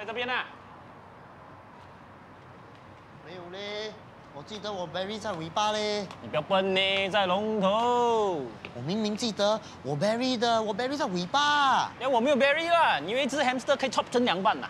在这边呢。没有嘞，我记得我 berry 在尾巴嘞。你不要笨呢，在龙头。我明明记得我 berry 的，我 berry 在尾巴。哎，我没有 berry 啦，你以为一只 hamster 可以 chop 成两半呐？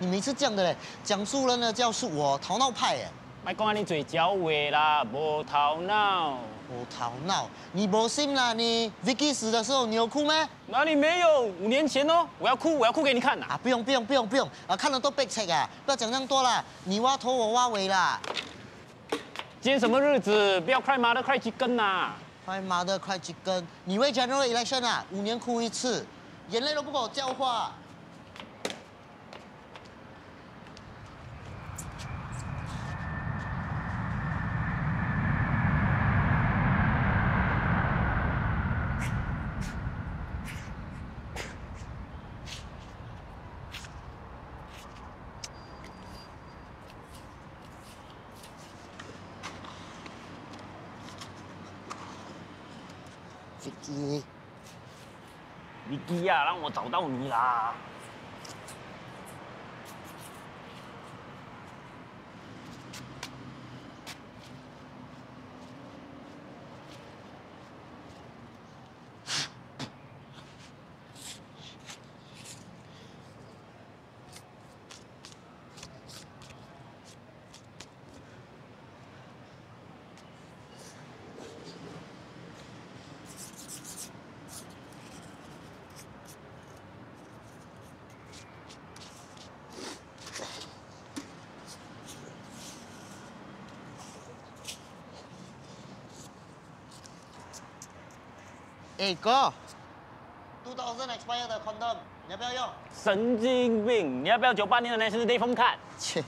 你每次这样的嘞，讲述人呢叫是我头脑派哎。卖讲你嘴狡伪啦，无头脑。无头脑，你不信啦？你 Vicky 死的时候你有哭咩？哪里没有？五年前哦，我要哭，我要哭给你看呐！啊，不用不用不用不用，啊，看了都背赤啊！不要讲那么多啦，你挖头我挖尾啦。今天什么日子？不要 cry mother cry chicken 呐！cry mother cry chicken，你为 general election 啊？五年哭一次，眼泪都不够浇花。一支你基呀，让我找到你啦！哎哥，two thousand expired condom，你要不要用？神经病！你要不要九八年的 National Day 封看？切。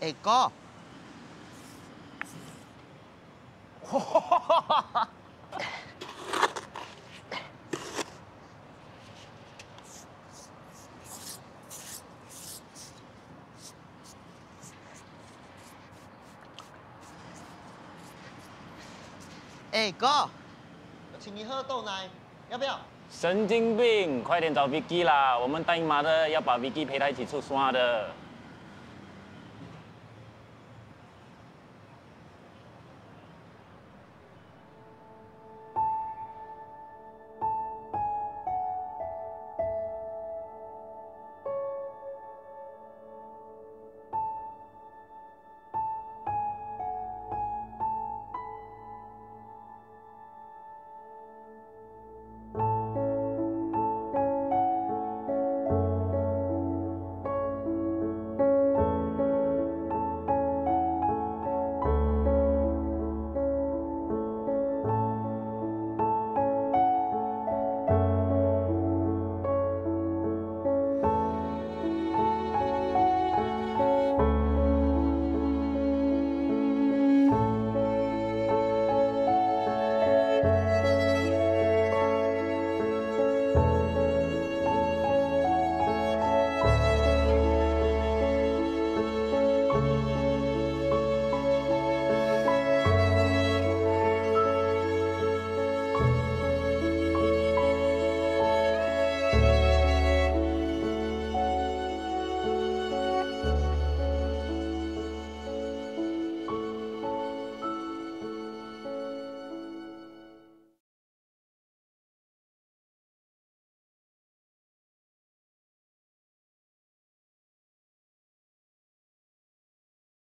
哎哥，哎哥，请你喝豆奶，要不要？神经病，快点找 Vicky 啦！我们大姨妈的要把 Vicky 陪她一起出山的。